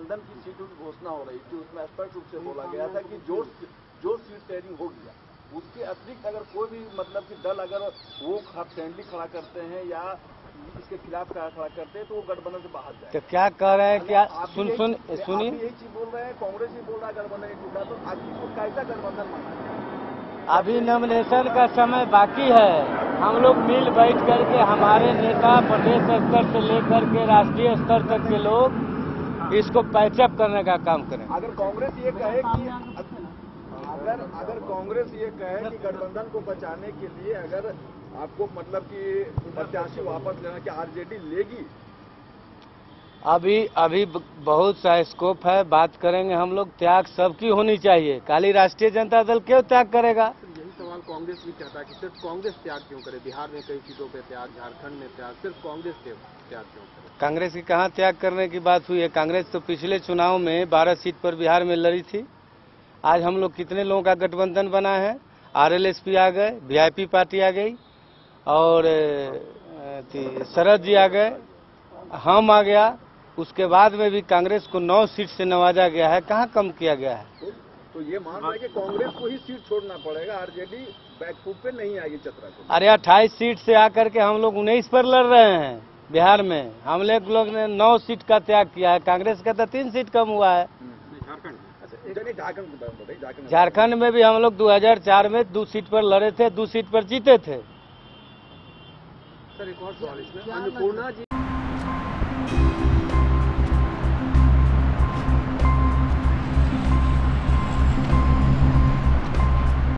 घोषणा हो रही थी उसमें स्पष्ट रूप से बोला गया था कि जो जो सीट शेयरिंग हो गया। उसके अतिरिक्त अगर कोई भी मतलब कि दल अगर वो फ्रेंडली खड़ा करते हैं या इसके खिलाफ खड़ा खड़ा करते हैं तो वो गठबंधन से बाहर जाए तो क्या कह रहे हैं? क्या सुन सुन सुनिए। यही चीज़ बोल रहे हैं कांग्रेस ही बोल रहा है गठबंधन टूटा तो आखिर को कैसा गठबंधन माना? अभी नॉमिनेशन का समय बाकी है। हम लोग मिल बैठ करके हमारे नेता प्रदेश स्तर से लेकर के राष्ट्रीय स्तर तक के लोग इसको पैचअप करने का काम करें। अगर कांग्रेस ये कहे कि अगर अगर कांग्रेस ये कहे कि गठबंधन को बचाने के लिए अगर आपको मतलब कि प्रत्याशी वापस लेना कि आरजेडी लेगी। अभी अभी बहुत सा स्कोप है बात करेंगे हम लोग त्याग सबकी होनी चाहिए। खाली राष्ट्रीय जनता दल क्यों त्याग करेगा? कांग्रेस भी कहता है कि सिर्फ़ कांग्रेस त्याग क्यों करे? बिहार में कई सीटों पे त्याग, झारखंड में त्याग, सिर्फ़ कांग्रेस त्याग क्यों करे? कांग्रेस की कहाँ त्याग करने की बात हुई है? कांग्रेस तो पिछले चुनाव में बारह सीट पर बिहार में लड़ी थी। आज हम लोग कितने लोगों का गठबंधन बना है? आरएलएसपी आ गए, वीआईपी पार्टी आ गई, और शरद जी आ गए। हम आ गया। उसके बाद में भी कांग्रेस को नौ सीट से नवाजा गया है। कहाँ कम किया गया है? तो, ये मान रहे हैं कि कांग्रेस को ही सीट छोड़ना पड़ेगा आरजेडी बैकफुट पे नहीं आएगी चतरा को। अरे अट्ठाईस सीट से आकर के हम लोग उन्नीस पर लड़ रहे हैं बिहार में। हम लोग लोग ने नौ सीट का त्याग किया है कांग्रेस का तो तीन सीट कम हुआ है। झारखंड? अच्छा झारखंड में भी हम लोग 2004 में दो सीट पर लड़े थे दो सीट पर जीते थे। सर एक और सवाल इसमें। अन्नपूर्णा जी